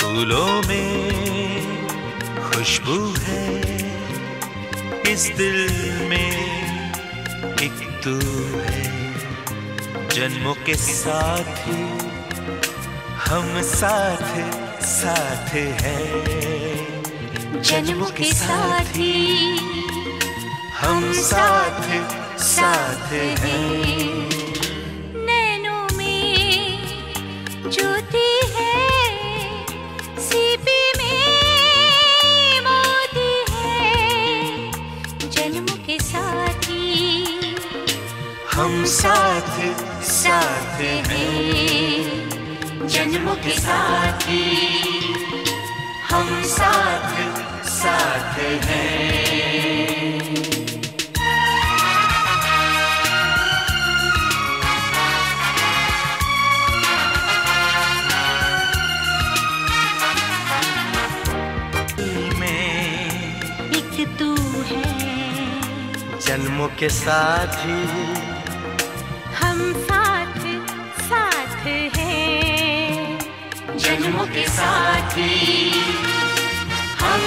फूलों में खुशबू है। इस दिल में एक तू है। जन्मों के साथ हम साथ साथ है। जन्मों के साथ हम साथ साथ हैं। हम साथ साथ हैं। जन्मों के साथ ही हम साथ साथ हैं। तू है। जन्मों के साथ जन्म के साथी हम